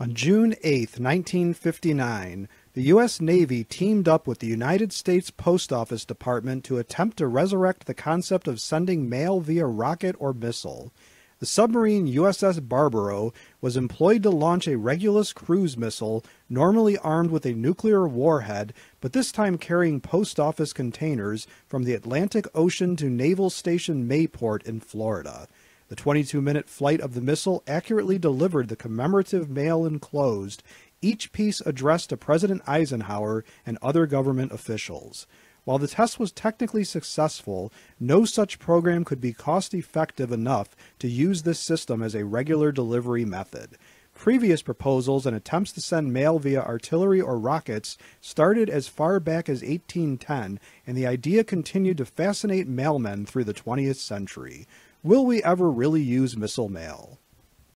On June 8, 1959, the U.S. Navy teamed up with the United States Post Office Department to attempt to resurrect the concept of sending mail via rocket or missile. The submarine USS Barbero was employed to launch a Regulus cruise missile, normally armed with a nuclear warhead, but this time carrying post office containers from the Atlantic Ocean to Naval Station Mayport in Florida. The 22 minute flight of the missile accurately delivered the commemorative mail enclosed, each piece addressed to President Eisenhower and other government officials. While the test was technically successful, no such program could be cost effective enough to use this system as a regular delivery method. Previous proposals and attempts to send mail via artillery or rockets started as far back as 1810, and the idea continued to fascinate mailmen through the 20th century. Will we ever really use missile mail?